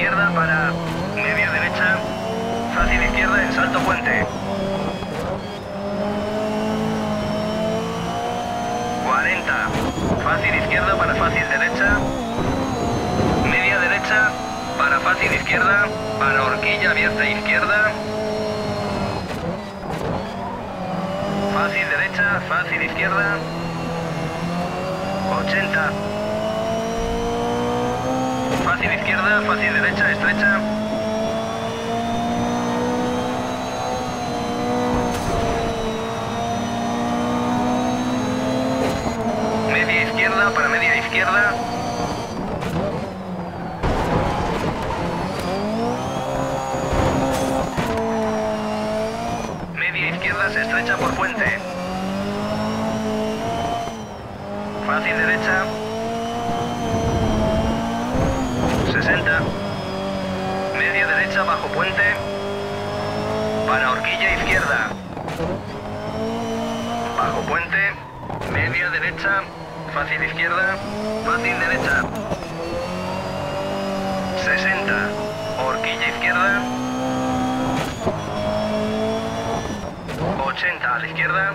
izquierda para media derecha, fácil izquierda en salto puente. 40, fácil izquierda para fácil derecha, media derecha para fácil izquierda, para horquilla abierta izquierda, fácil derecha, fácil izquierda, 80, fácil izquierda, fácil derecha, estrecha, media izquierda para media izquierda, media izquierda se estrecha por puente, fácil derecha, 60, media derecha bajo puente, para horquilla izquierda, bajo puente, media derecha, fácil izquierda, fácil derecha, 60, horquilla izquierda, 80 a la izquierda,